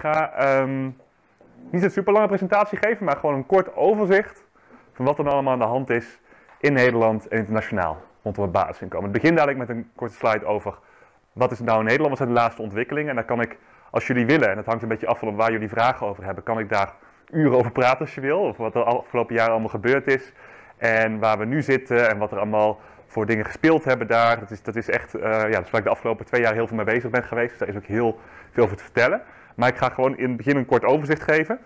Ik ga ehm, niet een super lange presentatie geven, maar gewoon een kort overzicht van wat er nou allemaal aan de hand is in Nederland en internationaal rondom het basisinkomen. Ik begin dadelijk met een korte slide over wat is nou in Nederland, wat zijn de laatste ontwikkelingen. En dan kan ik, als jullie willen, en het hangt een beetje af van waar jullie vragen over hebben, kan ik daar uren over praten als je wil. Of wat er afgelopen jaren allemaal gebeurd is. En waar we nu zitten en wat er allemaal voor dingen gespeeld hebben daar. Dat is, dat is echt, uh, ja, dat is waar ik de afgelopen twee jaar heel veel mee bezig ben geweest. Dus daar is ook heel veel over te vertellen. Maar ik ga gewoon in het begin een kort overzicht geven.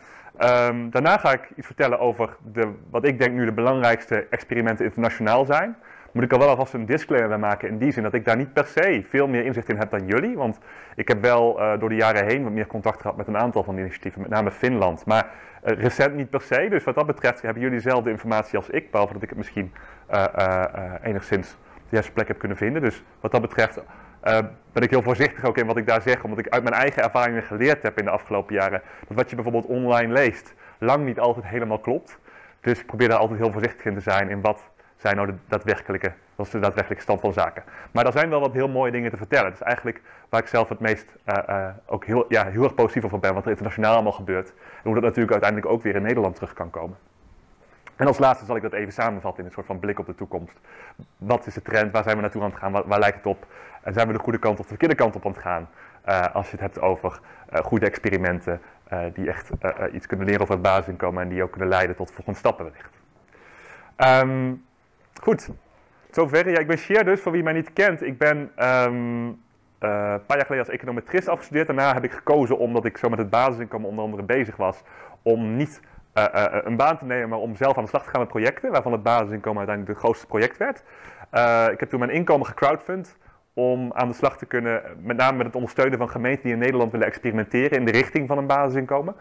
Um, daarna ga ik iets vertellen over de, wat ik denk nu de belangrijkste experimenten internationaal zijn. Moet ik al wel alvast een disclaimer bij maken in die zin dat ik daar niet per se veel meer inzicht in heb dan jullie. Want ik heb wel uh, door de jaren heen wat meer contact gehad met een aantal van die initiatieven, met name Finland. Maar uh, recent niet per se. Dus wat dat betreft hebben jullie dezelfde informatie als ik, behalve dat ik het misschien uh, enigszins de juiste plek heb kunnen vinden. Dus wat dat betreft uh, ben ik heel voorzichtig ook in wat ik daar zeg, omdat ik uit mijn eigen ervaringen geleerd heb in de afgelopen jaren. Dat wat je bijvoorbeeld online leest, lang niet altijd helemaal klopt. Dus ik probeer daar altijd heel voorzichtig in te zijn in wat zijn nou de daadwerkelijke, wat is de daadwerkelijke stand van zaken. Maar er zijn wel wat heel mooie dingen te vertellen. Dat is eigenlijk waar ik zelf het meest uh, uh, ook heel, ja, heel erg positief over ben, wat er internationaal allemaal gebeurt. En hoe dat natuurlijk uiteindelijk ook weer in Nederland terug kan komen. En als laatste zal ik dat even samenvatten in een soort van blik op de toekomst. Wat is de trend? Waar zijn we naartoe aan het gaan? Waar, lijkt het op? En zijn we de goede kant of de verkeerde kant op aan het gaan? Uh, als je het hebt over uh, goede experimenten uh, die echt iets kunnen leren over het basisinkomen en die ook kunnen leiden tot volgende stappen wellicht. Um, goed, zover. Ja, ik ben Sher dus, voor wie mij niet kent. Ik ben um, een paar jaar geleden als econometrist afgestudeerd. Daarna heb ik gekozen, omdat ik zo met het basisinkomen onder andere bezig was, om niet uh, uh, een baan te nemen, om zelf aan de slag te gaan met projecten, waarvan het basisinkomen uiteindelijk het grootste project werd. Ik heb toen mijn inkomen gecrowdfund om aan de slag te kunnen, met name met het ondersteunen van gemeenten die in Nederland willen experimenteren in de richting van een basisinkomen.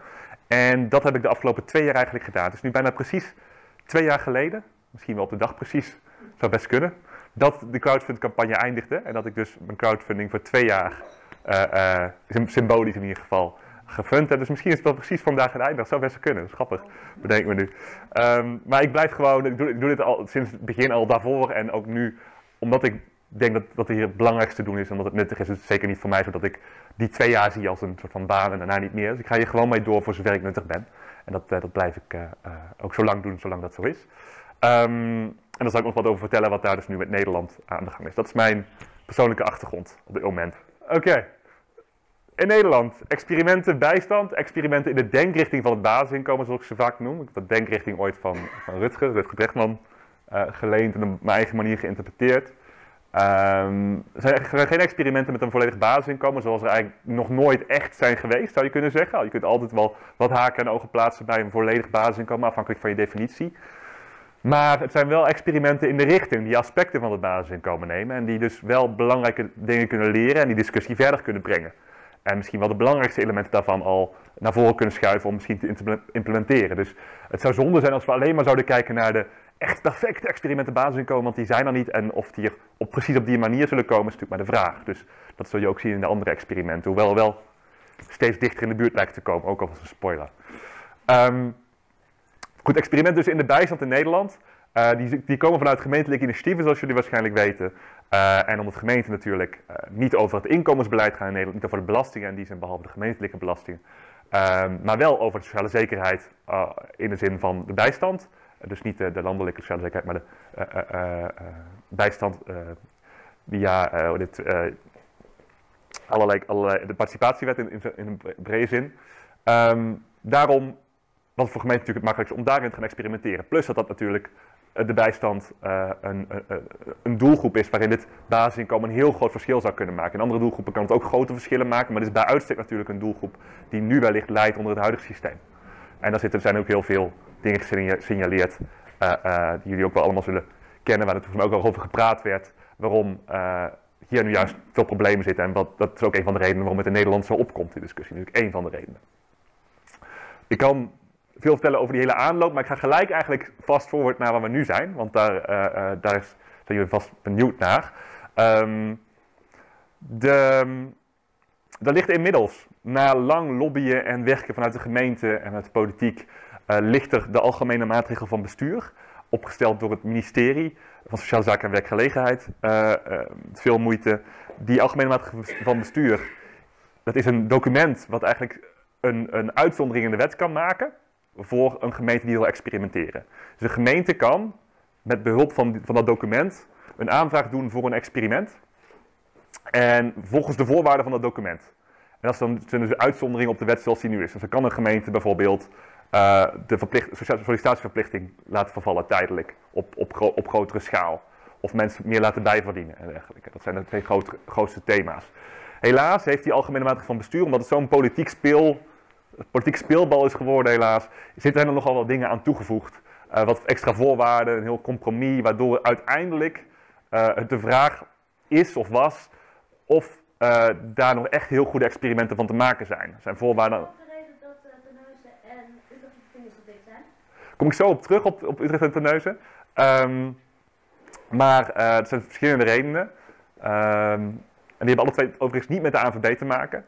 En dat heb ik de afgelopen twee jaar eigenlijk gedaan. Dus nu bijna precies twee jaar geleden, misschien wel op de dag precies, zou best kunnen, dat de crowdfund campagne eindigde en dat ik dus mijn crowdfunding voor twee jaar, symbolisch in ieder geval, gefund heb. Dus misschien is wel precies vandaag het. Dat zou best kunnen. Dat is grappig, bedenk me nu. Um, maar ik blijf gewoon, ik doe, ik doe, dit al sinds het begin al daarvoor en ook nu, omdat ik denk dat, dat hier het belangrijkste te doen is en dat het nuttig is. Is zeker niet voor mij zodat ik die twee jaar zie als een soort van baan en daarna niet meer. Dus ik ga hier gewoon mee door voor zover ik nuttig ben. En dat, uh, dat blijf ik uh, uh, ook zo lang doen, zolang dat zo is. Um, en dan zal ik nog wat over vertellen wat daar dus nu met Nederland aan de gang is. Dat is mijn persoonlijke achtergrond op dit moment. Oké. In Nederland, experimenten bijstand, experimenten in de denkrichting van het basisinkomen, zoals ik ze vaak noem. Ik heb dat denkrichting ooit van, van Rutger, Rutger Brechtman, uh, geleend en op mijn eigen manier geïnterpreteerd. Um, er zijn geen experimenten met een volledig basisinkomen, zoals er eigenlijk nog nooit echt zijn geweest, zou je kunnen zeggen. Je kunt altijd wel wat haken en ogen plaatsen bij een volledig basisinkomen, afhankelijk van je definitie. Maar het zijn wel experimenten in de richting die aspecten van het basisinkomen nemen en die dus wel belangrijke dingen kunnen leren en die discussie verder kunnen brengen. En misschien wel de belangrijkste elementen daarvan al naar voren kunnen schuiven om misschien te implementeren. Dus het zou zonde zijn als we alleen maar zouden kijken naar de echt perfecte experimenten basisinkomen, want die zijn er niet. En of die er op, precies op die manier zullen komen, is natuurlijk maar de vraag. Dus dat zul je ook zien in de andere experimenten. Hoewel wel steeds dichter in de buurt lijkt te komen, ook al als een spoiler. Um, goed, experimenten dus in de bijstand in Nederland. Uh, die, die, komen vanuit gemeentelijke initiatieven, zoals jullie waarschijnlijk weten. Uh, en omdat gemeenten natuurlijk uh, niet over het inkomensbeleid gaan in Nederland, niet over de belastingen en die zijn behalve de gemeentelijke belastingen, maar wel over de sociale zekerheid in de zin van de bijstand. dus niet de, de, landelijke sociale zekerheid, maar de bijstand via dit, allerlei, allerlei, de participatiewet in, in, een brede zin. Um, daarom wat voor gemeenten natuurlijk het makkelijkst om daarin te gaan experimenteren. Plus dat dat natuurlijk de bijstand uh, een, uh, een, doelgroep is waarin dit basisinkomen een heel groot verschil zou kunnen maken. In andere doelgroepen kan het ook grote verschillen maken, maar dit is bij uitstek natuurlijk een doelgroep die nu wellicht leidt onder het huidige systeem. En daar zitten, zijn ook heel veel dingen gesignaleerd die jullie ook wel allemaal zullen kennen, waar er toen ook over gepraat werd, waarom hier nu juist veel problemen zitten. En wat, dat is ook een van de redenen waarom het in Nederland zo opkomt, die discussie. Natuurlijk één van de redenen. Ik kan veel vertellen over die hele aanloop, maar ik ga gelijk eigenlijk vast forward naar waar we nu zijn, want daar, uh, uh, daar is, zijn jullie vast benieuwd naar. Um, de, er ligt inmiddels, na lang lobbyen en werken vanuit de gemeente en uit de politiek, uh, ligt er de algemene maatregel van bestuur, opgesteld door het ministerie van Sociale Zaken en Werkgelegenheid. veel moeite. Die algemene maatregel van bestuur, dat is een document wat eigenlijk een, een uitzondering in de wet kan maken voor een gemeente die wil experimenteren. Dus een gemeente kan met behulp van, van dat document een aanvraag doen voor een experiment. En volgens de voorwaarden van dat document. En dat zijn dus uitzonderingen op de wet zoals die nu is. Dus dan kan een gemeente bijvoorbeeld uh, de sollicitatieverplichting laten vervallen tijdelijk op, op, op grotere schaal. Of mensen meer laten bijverdienen en dergelijke. Dat zijn de twee grootste thema's. Helaas heeft die algemene maatregel van bestuur, omdat het zo'n politiek, speel, politiek speelbal is geworden helaas, zitten er nogal wat dingen aan toegevoegd. Uh, wat extra voorwaarden, een heel compromis, waardoor uiteindelijk het de vraag is of was of uh, daar nog echt heel goede experimenten van te maken zijn. Er zijn voorwaarden... Wat de reden dat Terneuzen en Utrecht vingers zijn? Kom ik zo op terug op, op Utrecht en Terneuzen. Um, maar uh, er zijn verschillende redenen. Um, en die hebben alle twee overigens niet met de ANVB te maken.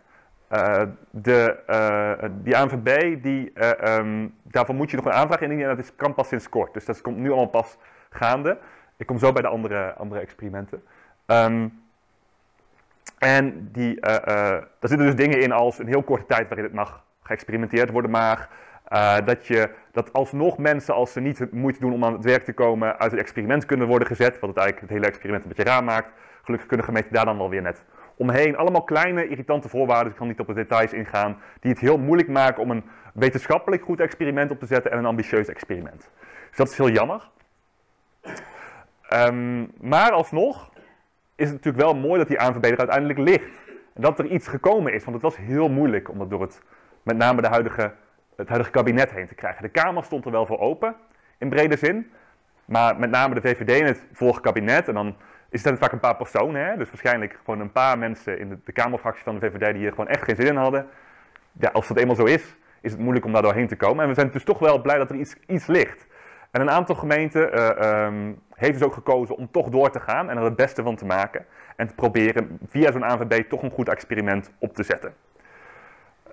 Uh, de, uh, die ANVB, die, um, daarvoor moet je nog een aanvraag indienen en dat is, kan pas sinds kort. Dus dat komt nu allemaal pas gaande. Ik kom zo bij de andere, andere experimenten. Um, en die, daar zitten dus dingen in als een heel korte tijd waarin het mag geëxperimenteerd worden, maar dat, je, dat alsnog mensen, als ze niet moeite doen om aan het werk te komen, uit het experiment kunnen worden gezet, wat het eigenlijk het hele experiment een beetje raar maakt. Gelukkig kunnen gemeenten daar dan wel weer net omheen. Allemaal kleine, irritante voorwaarden, ik kan niet op de details ingaan, die het heel moeilijk maken om een wetenschappelijk goed experiment op te zetten en een ambitieus experiment. Dus dat is heel jammer. Um, maar alsnog is het natuurlijk wel mooi dat die ANVB uiteindelijk ligt. En dat er iets gekomen is, want het was heel moeilijk om dat door het, met name de huidige, het huidige kabinet heen te krijgen. De Kamer stond er wel voor open, in brede zin. Maar met name de VVD en het vorige kabinet, en dan is het vaak een paar personen, hè? dus waarschijnlijk gewoon een paar mensen in de, Kamerfractie van de VVD die hier gewoon echt geen zin in hadden. Ja, als dat eenmaal zo is, is het moeilijk om daar doorheen te komen. En we zijn dus toch wel blij dat er iets, iets ligt. En een aantal gemeenten uh, um, heeft dus ook gekozen om toch door te gaan en er het beste van te maken. En te proberen via zo'n ANVB toch een goed experiment op te zetten.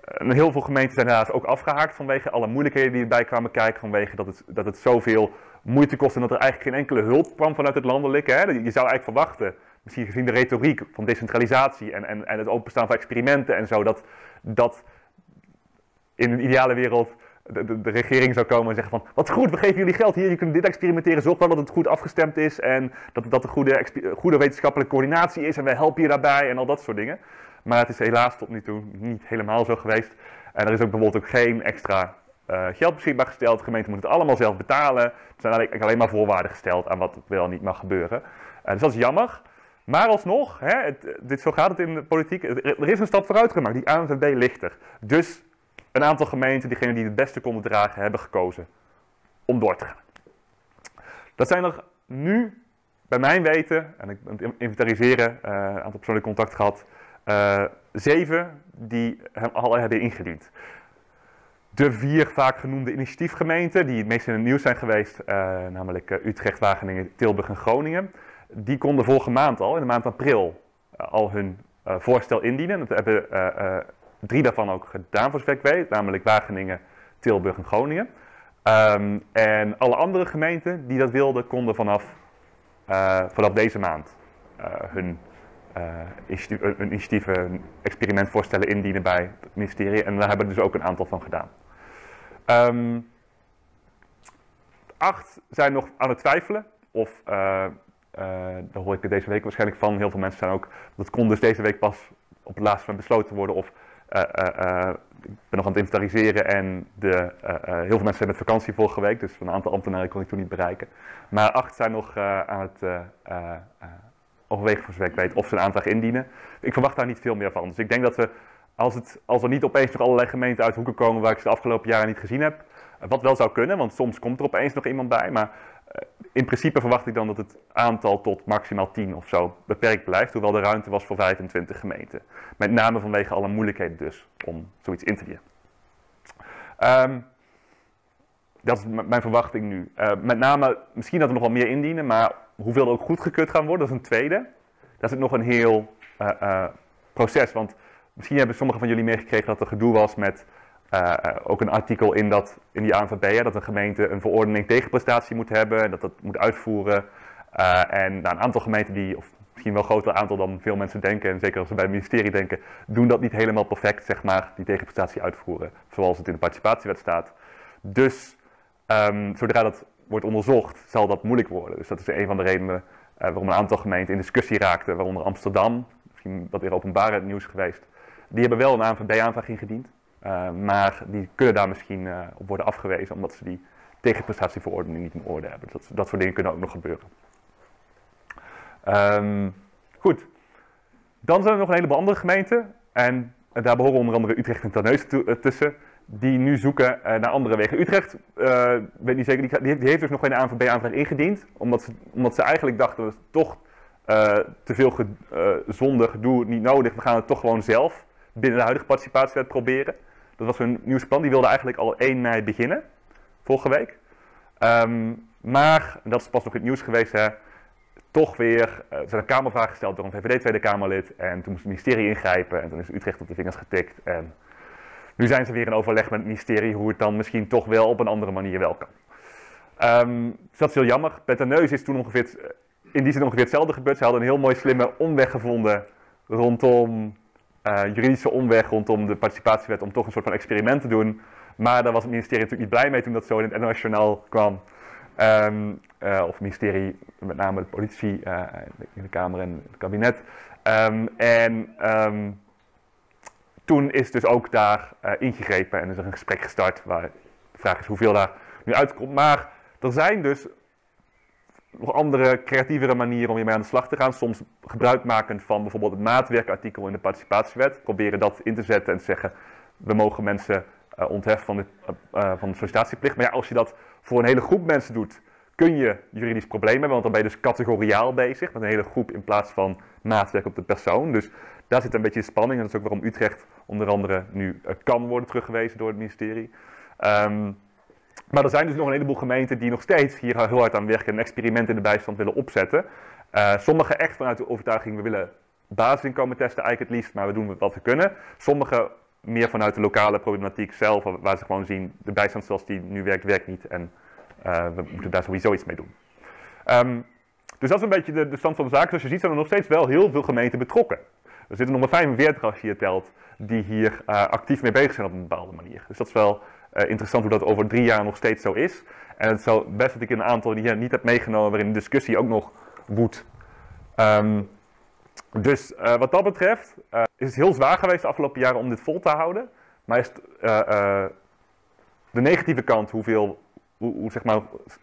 En heel veel gemeenten zijn helaas ook afgehaakt vanwege alle moeilijkheden die erbij kwamen kijken. Vanwege dat het, dat het zoveel moeite kost en dat er eigenlijk geen enkele hulp kwam vanuit het landelijke. Hè. Je zou eigenlijk verwachten, misschien gezien de retoriek van decentralisatie en, en, en het openstaan van experimenten en zo, dat, dat in een ideale wereld de, de, regering zou komen en zeggen van, wat goed, we geven jullie geld hier, je kunt dit experimenteren, zorg wel dat het goed afgestemd is en dat, dat er goede, goede wetenschappelijke coördinatie is en wij helpen je daarbij en al dat soort dingen. Maar het is helaas tot nu toe niet helemaal zo geweest. En er is ook bijvoorbeeld ook geen extra uh, geld beschikbaar gesteld. De gemeente moet het allemaal zelf betalen. Er zijn eigenlijk alleen maar voorwaarden gesteld aan wat wel niet mag gebeuren. Uh, dus dat is jammer. Maar alsnog, hè, dit, zo gaat het in de politiek, er is een stap vooruit gemaakt. Die ANVB ligt er. Dus een aantal gemeenten, diegenen die het beste konden dragen, hebben gekozen om door te gaan. Dat zijn er nu, bij mijn weten, en ik ben het inventariseren, uh, een aantal persoonlijke contact gehad, zeven die hem al hebben ingediend. De vier vaak genoemde initiatiefgemeenten, die het meest in het nieuws zijn geweest, uh, namelijk Utrecht, Wageningen, Tilburg en Groningen, die konden vorige maand al, in de maand april, al hun voorstel indienen. Dat hebben drie daarvan ook gedaan voor zover ik weet, namelijk Wageningen, Tilburg en Groningen. Um, en alle andere gemeenten die dat wilden, konden vanaf, vanaf deze maand hun, uh, een experimentvoorstellen indienen bij het ministerie. En daar hebben we dus ook een aantal van gedaan. Um, acht zijn nog aan het twijfelen of uh, daar hoor ik deze week waarschijnlijk van. Heel veel mensen zijn ook. Dat kon dus deze week pas op het laatste moment besloten worden of eh, ik ben nog aan het inventariseren en de, heel veel mensen zijn met vakantie vorige week, dus een aantal ambtenaren kon ik toen niet bereiken. Maar acht zijn nog aan het overwegen voor zover ik weet of ze een aanvraag indienen. Ik verwacht daar niet veel meer van. Dus ik denk dat we, als, het, als er niet opeens nog allerlei gemeenten uit hoeken komen waar ik ze de afgelopen jaren niet gezien heb, wat wel zou kunnen, want soms komt er opeens nog iemand bij, maar in principe verwacht ik dan dat het aantal tot maximaal 10 of zo beperkt blijft, hoewel er ruimte was voor 25 gemeenten. Met name vanwege alle moeilijkheden dus om zoiets in te dienen. Um, dat is mijn verwachting nu. Uh, met name, misschien dat we nog wel meer indienen, maar hoeveel er ook goedgekeurd gaan worden, dat is een tweede. Dat is nog een heel proces, want misschien hebben sommigen van jullie meegekregen dat er gedoe was met uh, ook een artikel in, dat, in die ANVB, dat een gemeente een verordening tegenprestatie moet hebben, dat dat moet uitvoeren. Uh, en nou, een aantal gemeenten die, of misschien wel een groter aantal dan veel mensen denken, en zeker als ze bij het ministerie denken, doen dat niet helemaal perfect, zeg maar, die tegenprestatie uitvoeren, zoals het in de participatiewet staat. Dus ehm, zodra dat wordt onderzocht, zal dat moeilijk worden. Dus dat is een van de redenen waarom een aantal gemeenten in discussie raakten, waaronder Amsterdam, misschien wat weer openbaar nieuws geweest. Die hebben wel een ANVB-aanvraag ingediend, uh, maar die kunnen daar misschien uh, op worden afgewezen, omdat ze die tegenprestatieverordening niet in orde hebben. Dat, dat soort dingen kunnen ook nog gebeuren. Um, goed. Dan zijn er nog een heleboel andere gemeenten. En daar behoren onder andere Utrecht en Terneuzen tussen. Die nu zoeken naar andere wegen. Utrecht, uh, weet niet zeker, die, die, heeft, dus nog geen ANVB-aanvraag ingediend. Omdat ze, omdat ze eigenlijk dachten, dat is toch te veel ge, zonde, gedoe, niet nodig. We gaan het toch gewoon zelf binnen de huidige participatiewet proberen. Dat was hun nieuwsplan. Die wilde eigenlijk al 1 mei beginnen, vorige week. Um, maar, dat is pas nog in het nieuws geweest, hè, toch weer, uh, er zijn een Kamervraag gesteld door een VVD Tweede Kamerlid. En toen moest het ministerie ingrijpen en toen is Utrecht op de vingers getikt. En nu zijn ze weer in overleg met het ministerie hoe het dan misschien toch wel op een andere manier wel kan. Um, dus dat is heel jammer. Neus is toen ongeveer, in die zin ongeveer hetzelfde gebeurd. Ze hadden een heel mooi slimme omweg gevonden rondom, juridische omweg rondom de participatiewet om toch een soort van experiment te doen. Maar daar was het ministerie natuurlijk niet blij mee toen dat zo in het NOS kwam. Um, uh, of het ministerie, met name de politie uh, in de Kamer en het kabinet. Um, en um, toen is dus ook daar ingegrepen en is er een gesprek gestart waar de vraag is hoeveel daar nu uitkomt. Maar er zijn dus nog andere, creatievere manieren om hiermee aan de slag te gaan. Soms gebruikmakend van bijvoorbeeld het maatwerkartikel in de participatiewet. Proberen dat in te zetten en zeggen, we mogen mensen uh, ontheffen van de, uh, van de sollicitatieplicht. Maar ja, als je dat voor een hele groep mensen doet, kun je juridisch probleem hebben, want dan ben je dus categoriaal bezig met een hele groep in plaats van maatwerk op de persoon. Dus daar zit een beetje spanning en dat is ook waarom Utrecht onder andere nu kan worden teruggewezen door het ministerie. Um, maar er zijn dus nog een heleboel gemeenten die nog steeds hier heel hard aan werken en een experiment in de bijstand willen opzetten. Uh, sommige echt vanuit de overtuiging, we willen basisinkomen testen eigenlijk het liefst, maar we doen wat we kunnen. Sommige meer vanuit de lokale problematiek zelf, waar ze gewoon zien, de bijstand zoals die nu werkt, werkt niet en uh, we moeten daar sowieso iets mee doen. Um, dus dat is een beetje de, stand van de zaken. Zoals je ziet zijn er nog steeds wel heel veel gemeenten betrokken. Er zitten nog maar 45 als je hier telt, die hier uh, actief mee bezig zijn op een bepaalde manier. Dus dat is wel interessant hoe dat over drie jaar nog steeds zo is. En het zou best dat ik een aantal die je niet hebt meegenomen, waarin de discussie ook nog woedt. Um, dus uh, wat dat betreft uh, is het heel zwaar geweest de afgelopen jaren om dit vol te houden. Maar is de negatieve kant, hoeveel hoe, hoe zeg maar,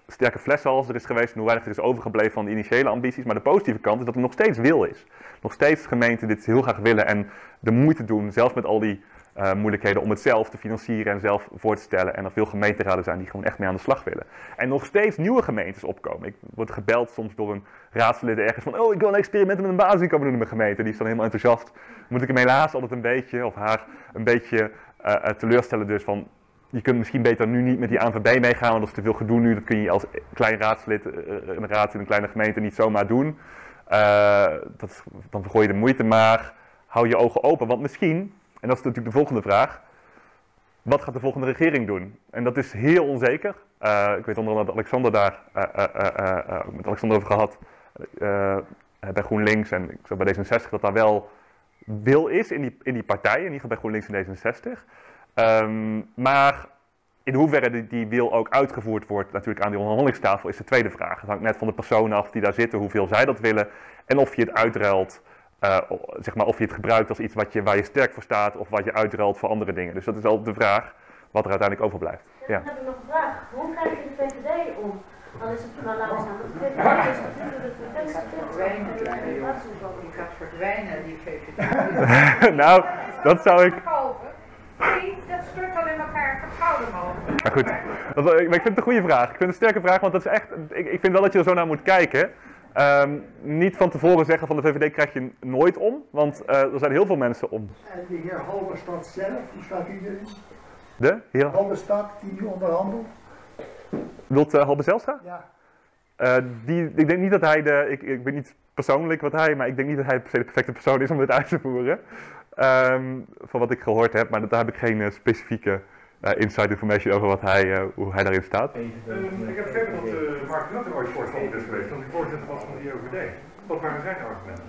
sterke fleshals er is geweest en hoe weinig er is overgebleven van de initiële ambities. Maar de positieve kant is dat er nog steeds wil is. Nog steeds gemeenten dit heel graag willen en de moeite doen, zelfs met al die uh, moeilijkheden om het zelf te financieren en zelf voor te stellen. En er veel gemeenteraden zijn die gewoon echt mee aan de slag willen. En nog steeds nieuwe gemeentes opkomen. Ik word gebeld soms door een raadslid ergens van, oh ik wil een experiment met een basisinkomen doen in mijn gemeente. Die is dan helemaal enthousiast. Moet ik hem helaas altijd een beetje, of haar een beetje uh, teleurstellen dus van, je kunt misschien beter nu niet met die ANVB meegaan, want dat is te veel gedoe nu. Dat kun je als klein raadslid, een raad in een kleine gemeente niet zomaar doen. Uh, dat, dan vergooi je de moeite, maar hou je ogen open. Want misschien, en dat is natuurlijk de volgende vraag, wat gaat de volgende regering doen? En dat is heel onzeker. Uh, ik weet onder andere dat Alexander daar, uh, met Alexander over gehad, bij GroenLinks en ik bij D66, dat daar wel wil is in die, in die partijen, in ieder geval bij GroenLinks en D66. Um, maar in hoeverre die, die, wil ook uitgevoerd wordt, natuurlijk aan die onderhandelingstafel, is de tweede vraag. Het hangt net van de personen af die daar zitten, hoeveel zij dat willen. En of je het uitruilt, uh, zeg maar, of je het gebruikt als iets wat je, waar je sterk voor staat, of wat je uitruilt voor andere dingen. Dus dat is altijd de vraag wat er uiteindelijk overblijft. Ja. Dan heb ik nog een vraag. Hoe krijg je de VVD om? Dan is het maar laten staan. De VVD is natuurlijk Die gaat verdwijnen, die VVD. nou, dat zou ik... Nee, dat stuurt al in elkaar vertrouwen mogelijk. Maar goed, dat, maar ik vind het een goede vraag. Ik vind het een sterke vraag, want dat is echt, ik, ik vind wel dat je er zo naar moet kijken. Um, niet van tevoren zeggen van de VVD krijg je nooit om, want uh, er zijn heel veel mensen om. En de heer Halberstad zelf, hoe staat die erin? De heer Halberstad, die nu onderhandelt? Wilt uh, Halbe Zelstra? Ja. Uh, die, ik denk niet dat hij de, ik, ik weet niet persoonlijk wat hij, maar ik denk niet dat hij per se de perfecte persoon is om dit uit te voeren. Um, van wat ik gehoord heb, maar daar heb ik geen specifieke inside information over wat hij, uh, hoe hij daarin staat. Um, ik heb verder wat Mark Rutte ooit voorstander is geweest, want hij voorzitter was van de IOVD. Wat waren zijn argumenten?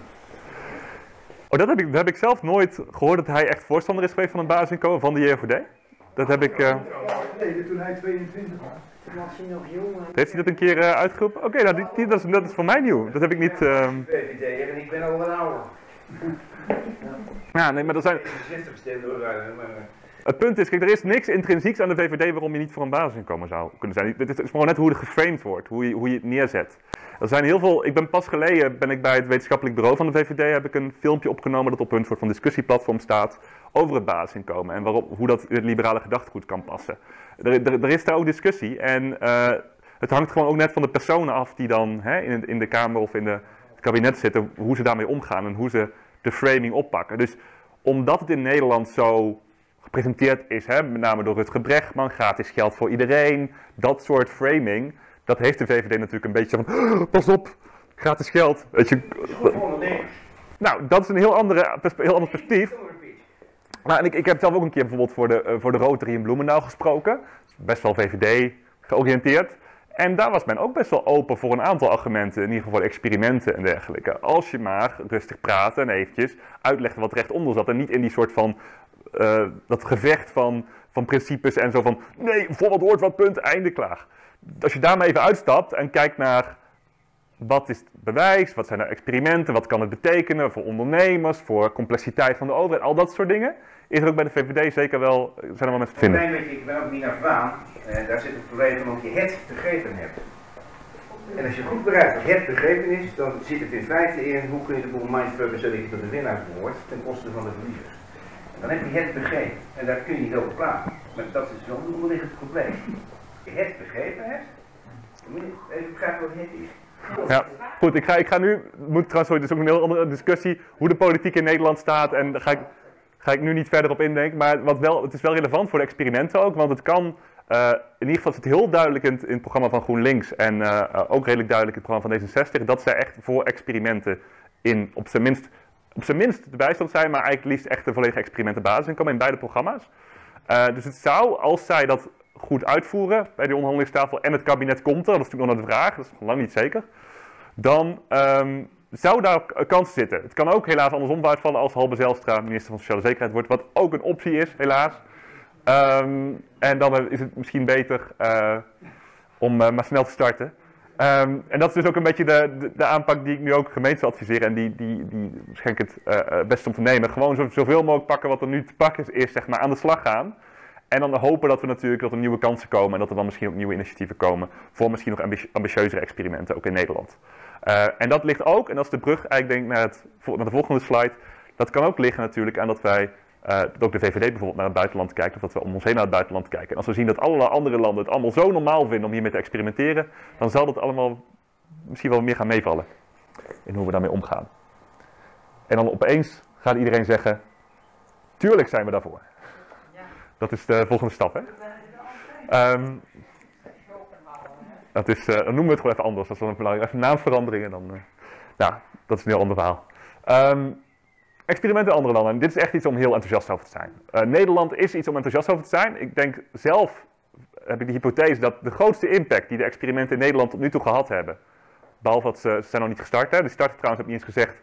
Oh, dat heb, ik, dat heb ik zelf nooit gehoord dat hij echt voorstander is geweest van een basisinkomen van de JOVD. Dat heb ik. eh, Nee, toen hij 22 was. Toen was hij nog jong. en- heeft hij dat een keer eh, uitgeroepen? Oké, nou, die, die- dat, is, dat is voor mij nieuw. Dat heb ik niet. ehm, VVD en ik ben al wat ouder. ja, nee, maar er zijn. 60 stemmen hoor, maar... Het punt is, kijk, er is niks intrinsieks aan de VVD waarom je niet voor een basisinkomen zou kunnen zijn. Het is gewoon net hoe het geframed wordt, hoe je, hoe je het neerzet. Er zijn heel veel, ik ben pas geleden, ben ik bij het wetenschappelijk bureau van de VVD, heb ik een filmpje opgenomen dat op een soort van discussieplatform staat over het basisinkomen en waarop, hoe dat het liberale gedachtegoed kan passen. Er, er, is daar ook discussie en eh, het hangt gewoon ook net van de personen af die dan hè, in, in de Kamer of in de, het kabinet zitten, hoe ze daarmee omgaan en hoe ze de framing oppakken. Dus omdat het in Nederland zo gepresenteerd is, hè, met name door Rutger Brechtman, gratis geld voor iedereen, dat soort framing, dat heeft de VVD natuurlijk een beetje van, "Oh, pas op, gratis geld. Weet je, nou, dat is een heel, andere, heel ander perspectief. Maar en ik, ik heb zelf ook een keer bijvoorbeeld voor de, eh, voor de Rotary in Bloemendaal gesproken. Best wel VVD georiënteerd. En daar was men ook best wel open voor een aantal argumenten, in ieder geval experimenten en dergelijke. Als je maar rustig praat en eventjes uitlegt wat recht onder zat. En niet in die soort van, eh, dat gevecht van, van principes en zo van, nee, voor wat woord, wat punt, einde klaar. Als je daar maar even uitstapt en kijkt naar wat is het bewijs, wat zijn er experimenten, wat kan het betekenen voor ondernemers, voor complexiteit van de overheid, al dat soort dingen, is er ook bij de VVD zeker wel, zijn er wel mensen te vinden. Ik ben ook niet naar Vaan. Eh, daar zit het probleem van dat je het begrepen hebt. En als je goed begrijpt wat het begrepen is, dan zit het in feite in hoe kun je de boel mindfucken zodat je tot de winnaars behoort ten koste van de verliezers. Dan heb je het begrepen en daar kun je niet over praten. Maar dat is een onderliggend probleem. Je het begrepen hebt, dan moet je even begrijpen wat het is. Ja, goed, ik ga, ik ga nu, moet trouwens, ook een heel andere discussie, hoe de politiek in Nederland staat en daar ga ik, ga ik nu niet verder op indenken, maar wat wel, het is wel relevant voor de experimenten ook, want het kan, eh, in ieder geval is het heel duidelijk in, het- in programma van GroenLinks en eh, ook redelijk duidelijk in het programma van D66, dat zij echt voor experimenten in, op zijn minst, op zijn minst de bijstand zijn, maar eigenlijk liefst echt een volledige experimentenbasis in komen in beide programma's. Eh, dus het zou, als zij dat goed uitvoeren bij die onderhandelingstafel en het kabinet komt er, dat is natuurlijk nog de vraag, dat is nog lang niet zeker, dan ehm, zou daar kansen zitten. Het kan ook helaas andersom uitvallen als Halbe Zijlstra minister van Sociale Zekerheid wordt, wat ook een optie is, helaas. Ehm, en dan is het misschien beter eh, om eh, maar snel te starten. Ehm, en dat is dus ook een beetje de, de, de aanpak die ik nu ook gemeenten adviseer en die, die, die waarschijnlijk het eh, eh, best om te nemen. Gewoon zo, zoveel mogelijk pakken wat er nu te pakken is, eerst zeg maar aan de slag gaan. En dan hopen dat we natuurlijk dat er nieuwe kansen komen en dat er dan misschien ook nieuwe initiatieven komen voor misschien nog ambi- ambitieuzere experimenten, ook in Nederland. Eh, en dat ligt ook, en dat is de brug eigenlijk denk ik naar, het, naar de volgende slide, dat kan ook liggen natuurlijk aan dat wij, eh, dat ook de VVD bijvoorbeeld naar het buitenland kijkt, of dat we om ons heen naar het buitenland kijken. En als we zien dat allerlei andere landen het allemaal zo normaal vinden om hiermee te experimenteren, dan zal dat allemaal misschien wel meer gaan meevallen in hoe we daarmee omgaan. En dan opeens gaat iedereen zeggen, tuurlijk zijn we daarvoor. Dat is de volgende stap, hè? Ehm, dat is, eh, dan noemen we het gewoon even anders. Dat is wel een belangrijk. Even naamverandering en dan. nou, dat is een heel ander verhaal. Ehm, experimenten in andere landen. En dit is echt iets om heel enthousiast over te zijn. Eh, Nederland is iets om enthousiast over te zijn. Ik denk zelf heb ik de hypothese dat de grootste impact die de experimenten in Nederland tot nu toe gehad hebben. Behalve dat ze, zijn nog niet gestart. Hè. Die starten trouwens, heb ik niet eens gezegd,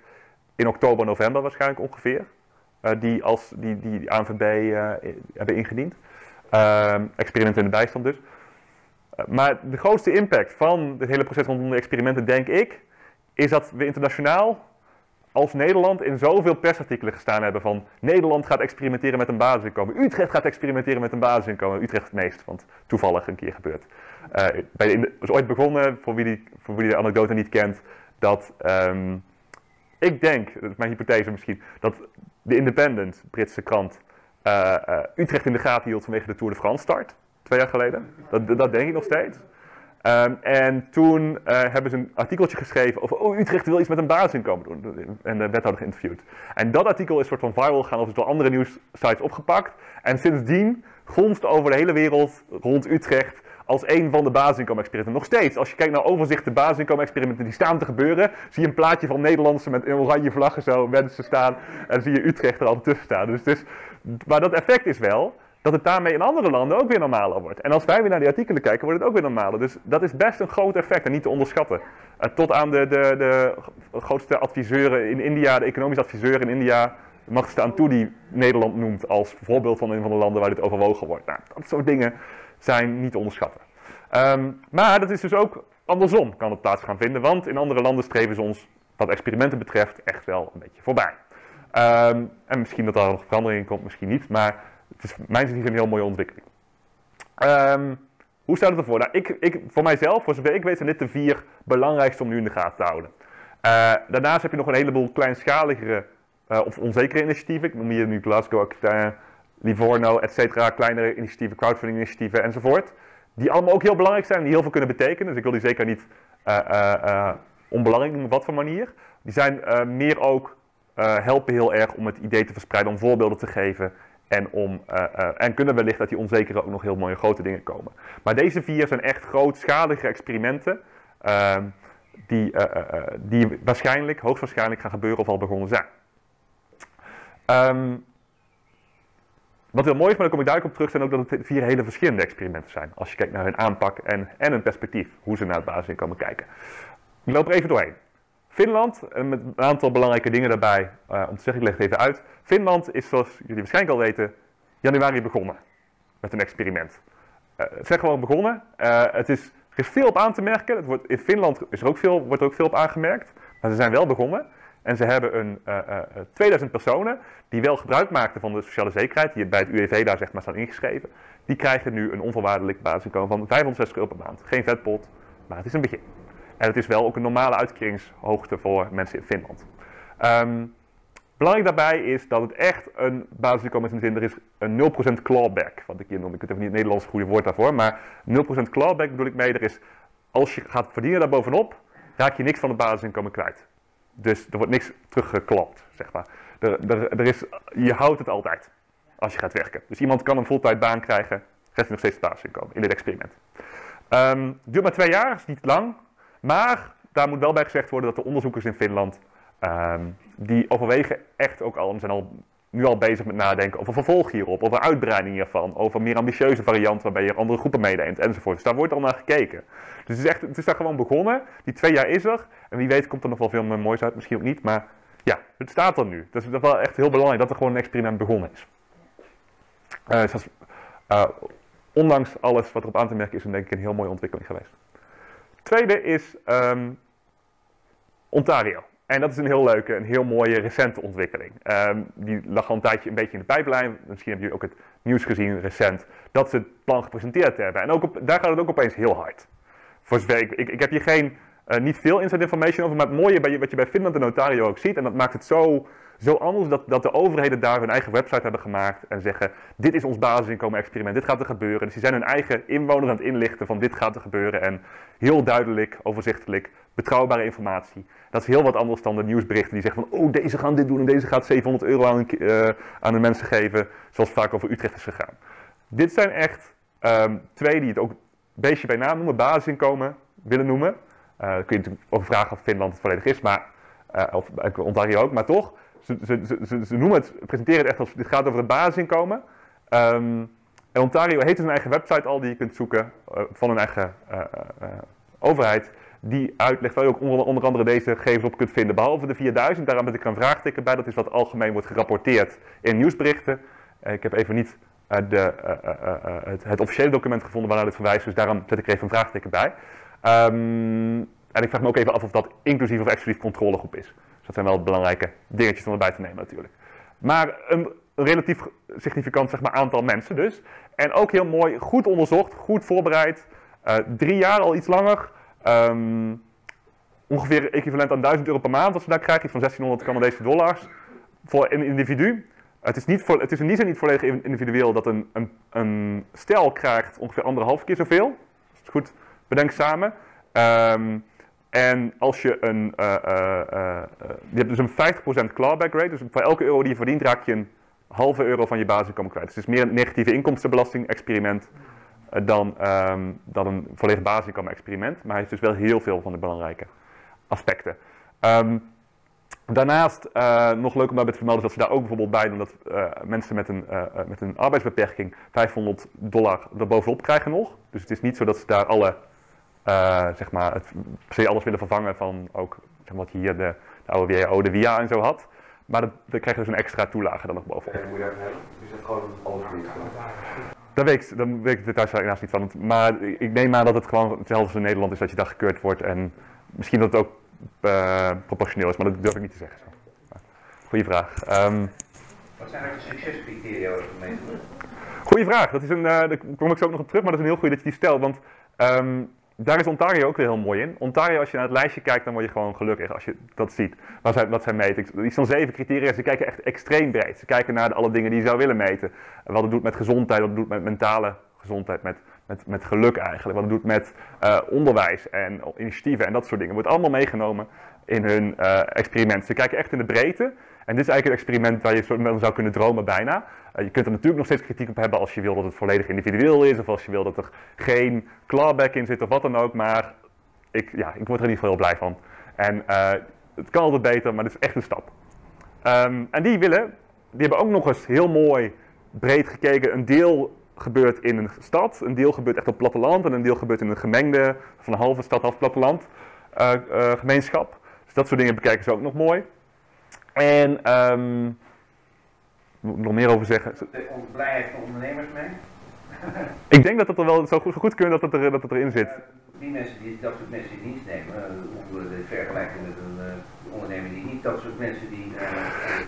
in oktober, november waarschijnlijk ongeveer. eh, die, als, die, die ANVB eh, hebben ingediend. Ehm, experimenten in de bijstand dus. Maar de grootste impact van dit hele proces rondom de experimenten, denk ik, is dat we internationaal als Nederland in zoveel persartikelen gestaan hebben van Nederland gaat experimenteren met een basisinkomen. Utrecht gaat experimenteren met een basisinkomen. Utrecht het meest, want toevallig een keer gebeurd. Eh, bij is ooit begonnen, voor wie, die, voor wie de anekdote niet kent, dat ehm, ik denk, dat is mijn hypothese misschien, dat de Independent, Britse krant, eh, eh, Utrecht in de gaten hield vanwege de Tour de France start, twee jaar geleden. Dat, dat denk ik nog steeds. Ehm, en toen eh, hebben ze een artikeltje geschreven over, oh Utrecht wil iets met een basisinkomen doen. En de wethouder geïnterviewd. En dat artikel is soort van viral gegaan, of is door andere nieuwssites opgepakt. En sindsdien gonst over de hele wereld rond Utrecht als een van de basisinkomen-experimenten. Nog steeds, als je kijkt naar overzichten basisinkomen-experimenten die staan te gebeuren, zie je een plaatje van Nederlandse met oranje vlaggen zo mensen staan en zie je Utrecht er al tussen staan. Dus het is, maar dat effect is wel dat het daarmee in andere landen ook weer normaler wordt. En als wij weer naar die artikelen kijken, wordt het ook weer normaler. Dus dat is best een groot effect en niet te onderschatten. Uh, tot aan de, de, de grootste adviseuren in India, de economische adviseur in India, mag staan toe die Nederland noemt als voorbeeld van een van de landen waar dit overwogen wordt. Nou, dat soort dingen zijn niet te onderschatten. Um, maar dat is dus ook andersom kan het plaats gaan vinden, want in andere landen streven ze ons wat experimenten betreft echt wel een beetje voorbij. Um, en misschien dat daar nog verandering in komt, misschien niet, maar het is mijn zin een heel mooie ontwikkeling. Um, hoe staat het ervoor? Nou, ik, ik, voor mijzelf, voor zover ik weet, zijn dit de vier belangrijkste om nu in de gaten te houden. Uh, daarnaast heb je nog een heleboel kleinschaligere uh, of onzekere initiatieven. Ik noem hier nu Glasgow, Livorno, et cetera, kleinere initiatieven, crowdfunding initiatieven enzovoort. Die allemaal ook heel belangrijk zijn en die heel veel kunnen betekenen. Dus ik wil die zeker niet uh, onbelangrijk noemen op wat voor manier. Die zijn meer ook, helpen heel erg om het idee te verspreiden, om voorbeelden te geven en, om, uh, uh, en kunnen wellicht uit die onzekere ook nog heel mooie grote dingen komen. Maar deze vier zijn echt grootschalige experimenten. Uh, die, uh, die waarschijnlijk, hoogstwaarschijnlijk gaan gebeuren of al begonnen zijn. Um, wat heel mooi is, maar daar kom ik duidelijk op terug, zijn ook dat het vier hele verschillende experimenten zijn. Als je kijkt naar hun aanpak en, en hun perspectief, hoe ze naar het basisinkomen kijken. Ik loop er even doorheen. Finland, met een aantal belangrijke dingen daarbij, om te zeggen, ik leg het even uit. Finland is, zoals jullie waarschijnlijk al weten, januari begonnen met een experiment. Uh, het gewoon begonnen. Uh, het is, er is veel op aan te merken. Het wordt, in Finland is er ook veel, wordt er ook veel op aangemerkt. Maar ze zijn wel begonnen. En ze hebben een, 2000 personen die wel gebruik maakten van de sociale zekerheid, die bij het UWV daar zeg maar staan ingeschreven. Die krijgen nu een onvoorwaardelijk basisinkomen van 560 euro per maand. Geen vetpot, maar het is een begin. En het is wel ook een normale uitkeringshoogte voor mensen in Finland. Um, belangrijk daarbij is dat het echt een basisinkomen is in de zin, er is een 0% clawback, wat ik hier noem. Ik heb niet het Nederlands goede woord daarvoor, maar 0% clawback bedoel ik mee, er is, als je gaat verdienen daarbovenop, raak je niks van het basisinkomen kwijt. Dus er wordt niks teruggeklapt, zeg maar. Er, er, er is, je houdt het altijd, als je gaat werken. Dus iemand kan een fulltime krijgen, krijgt nog steeds het basisinkomen in dit experiment. Um, duurt maar twee jaar, is niet lang. Maar daar moet wel bij gezegd worden dat de onderzoekers in Finland, um, die overwegen echt ook al, en zijn al, nu al bezig met nadenken over vervolg hierop, over uitbreiding hiervan, over meer ambitieuze varianten waarbij je andere groepen meeneemt enzovoort. Dus daar wordt al naar gekeken. Dus het is, echt, het is daar gewoon begonnen. Die twee jaar is er. En wie weet komt er nog wel veel moois uit, misschien ook niet. Maar ja, het staat er nu. Dus het is wel echt heel belangrijk dat er gewoon een experiment begonnen is. Uh, dus uh, ondanks alles wat erop aan te merken is, denk ik een heel mooie ontwikkeling geweest. Tweede is um, Ontario. En dat is een heel leuke, een heel mooie recente ontwikkeling. Um, die lag al een tijdje een beetje in de pijplijn. Misschien hebben jullie ook het nieuws gezien recent. Dat ze het plan gepresenteerd hebben. En ook daar gaat het ook opeens heel hard. Voor zover ik, ik, heb hier geen, uh, niet veel inside information over. Maar het mooie bij, wat je bij Finland en Ontario ook ziet. En dat maakt het zo, zo anders dat, dat de overheden daar hun eigen website hebben gemaakt. En zeggen, dit is ons basisinkomen experiment. Dit gaat er gebeuren. Dus die zijn hun eigen inwoners aan het inlichten van dit gaat er gebeuren. En heel duidelijk, overzichtelijk, betrouwbare informatie. Dat is heel wat anders dan de nieuwsberichten die zeggen van, oh deze gaan dit doen en deze gaat 700 euro aan, uh, aan de mensen geven, zoals vaak over Utrecht is gegaan. Dit zijn echt um, twee die het ook beestje bij naam noemen, basisinkomen willen noemen. Uh, kun je natuurlijk ook vragen of Finland het volledig is, maar, uh, of Ontario ook, maar toch, ze, ze, ze, ze, noemen het, presenteren het echt als, dit gaat over het basisinkomen. Um, en Ontario heeft dus een eigen website al die je kunt zoeken van hun eigen overheid die uitlegt waar je ook onder, andere deze gegevens op kunt vinden. Behalve de 4000, daarom heb ik er een vraagteken bij. Dat is wat algemeen wordt gerapporteerd in nieuwsberichten. Uh, ik heb even niet uh, de, uh, het, het, officiële document gevonden waarnaar dit verwijst, dus daarom zet ik er even een vraagteken bij. Um, en ik vraag me ook even af of dat inclusief of exclusief controlegroep is. Dus dat zijn wel belangrijke dingetjes om erbij te nemen natuurlijk. Maar een, een relatief significant zeg maar, aantal mensen dus. En ook heel mooi, goed onderzocht, goed voorbereid. drie jaar al iets langer. Um, ongeveer equivalent aan 1000 euro per maand wat ze daar krijgen, van 1600 Canadese dollars voor een individu. Het is, niet voor, het is in die zin niet volledig individueel dat een, een, een stel krijgt ongeveer anderhalf keer zoveel. Dat is goed, bedenk samen. Um, en als je een, uh, uh, uh, je hebt dus een 50% clawback rate, dus voor elke euro die je verdient raak je een halve euro van je basisinkomen kwijt. Dus het is meer een negatieve inkomstenbelasting experiment dan, um, dan een volledig basisinkomen experiment. Maar hij heeft dus wel heel veel van de belangrijke aspecten. Um, Daarnaast uh, nog leuk om daarbij te vermelden dat ze daar ook bijvoorbeeld bij doen dat uh, mensen met een, met een arbeidsbeperking 500 dollar erbovenop krijgen nog. Dus het is niet zo dat ze daar alle, zeg maar, het, per alles willen vervangen van ook zeg maar, wat hier de, de oude WAO, de WIA en zo had. Maar dat, dan krijg je dus een extra toelage dan nog bovenop. En je hebben? Dus dat gewoon alles dat weet, ik, dan weet ik de details helaas niet van. Maar ik neem aan dat het gewoon hetzelfde als in Nederland is dat je daar gekeurd wordt. En misschien dat het ook uh, proportioneel is, maar dat durf ik niet te zeggen. Goeie vraag. Um, Wat zijn eigenlijk de succescriteria voor gemeente? Goeie vraag. Dat is een, uh, daar kom ik zo ook nog op terug, maar dat is een heel goed dat je die stelt. Want um, daar is Ontario ook weer heel mooi in. Ontario, als je naar het lijstje kijkt, dan word je gewoon gelukkig als je dat ziet. Wat zij, wat zij meten. Iets van zeven criteria. Ze kijken echt extreem breed. Ze kijken naar alle dingen die je zou willen meten. Wat het doet met gezondheid, wat het doet met mentale gezondheid, met, met, met geluk eigenlijk. Wat het doet met uh, onderwijs en initiatieven en dat soort dingen. wordt allemaal meegenomen in hun uh, experiment. Ze kijken echt in de breedte. En dit is eigenlijk een experiment waar je soort zou kunnen dromen bijna. Uh, je kunt er natuurlijk nog steeds kritiek op hebben als je wil dat het volledig individueel is. Of als je wil dat er geen clawback in zit of wat dan ook. Maar ik, ja, ik word er in ieder geval heel blij van. En uh, het kan altijd beter, maar het is echt een stap. Um, en die willen, die hebben ook nog eens heel mooi breed gekeken. Een deel gebeurt in een stad, een deel gebeurt echt op platteland. En een deel gebeurt in een gemengde, van een halve stad, half platteland uh, gemeenschap. Dus dat soort dingen bekijken ze ook nog mooi. En um, moet ik nog meer over zeggen? De blijheid van ondernemers mee? ik denk dat het er wel zo goed, zo goed kunnen dat het, er, dat het erin zit. die mensen die dat soort mensen in dienst nemen, dit vergelijken met een uh, ondernemer die niet dat soort mensen die uh,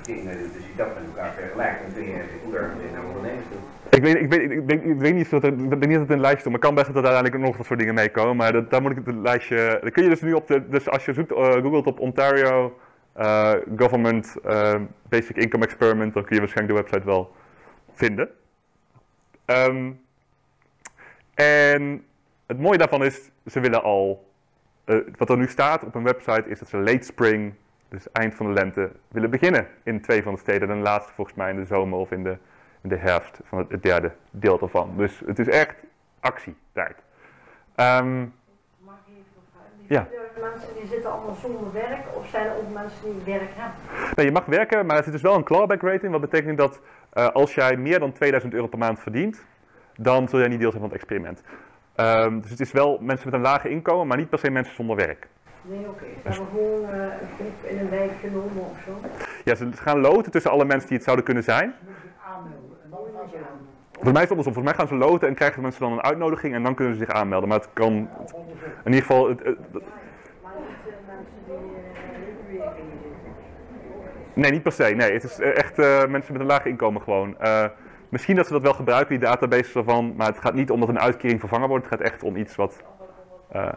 dingen, dus die dat met elkaar vergelijken, dan kun je goed argumenteren naar ondernemers doen. Ik weet, ik, weet, ik, weet, ik weet niet of dat, ik denk niet dat het een lijstje is, maar kan best dat er uiteindelijk nog wat soort dingen meekomen. Maar dat, daar moet ik het lijstje. Dan kun je dus nu op de. Dus als je zoekt, uh, googelt op Ontario uh, Government uh, Basic Income Experiment, dan kun je waarschijnlijk de website wel vinden. Um, en het mooie daarvan is, ze willen al. wat er nu staat op een website is dat ze late spring, dus eind van de lente, willen beginnen in twee van de steden. En de laatste volgens mij in de zomer of in de de herfst van het, derde deel ervan. Dus het is echt actietijd. Um, Mag ik even vragen? Die Ja. mensen die zitten allemaal zonder werk of zijn er ook mensen die werk hebben? Nee, je mag werken, maar er zit dus wel een clawback rating. Wat betekent dat uh, als jij meer dan 2000 euro per maand verdient, dan zul jij niet deel zijn van het experiment. Um, dus het is wel mensen met een lage inkomen, maar niet per se mensen zonder werk. Nee, oké. Okay. Ze hebben gewoon uh, een groep in een wijk genomen of zo. Ja, ze gaan loten tussen alle mensen die het zouden kunnen zijn. aanmelden. En dan gaan ze. Volgens mij is het andersom. Volgens mij gaan ze loten en krijgen mensen dan een uitnodiging en dan kunnen ze zich aanmelden. Maar het kan in ieder geval. Het, het, het, Maar niet mensen die niet werken zitten. nee, niet per se. Nee, het is echt uh, mensen met een laag inkomen gewoon. Uh, misschien dat ze dat wel gebruiken, die databases ervan. Maar het gaat niet om dat een uitkering vervangen wordt. Het gaat echt om iets wat. Uh,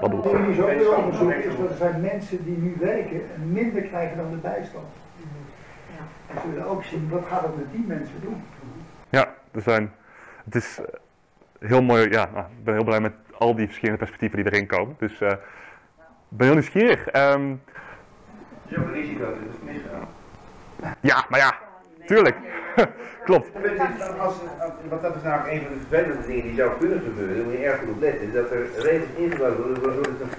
wat doet. Wat hier zo weer onderzoek is dat er zijn mensen die nu werken en minder krijgen dan de bijstand. En ze willen ook zien, wat gaat het met die mensen doen? Ja, er zijn, het is eh, heel mooi, ja, nou, ik ben heel blij met al die verschillende perspectieven die erin komen. Dus uh, ik ben heel nieuwsgierig. Um, Het is ook een risico, is misgaan. ja, maar ja, tuurlijk. Klopt. Het punt is, als, als, want dat is namelijk een van de vervelende dingen die zou kunnen gebeuren, daar moet je erg goed op letten, dat er regels ingebouwd worden waardoor het een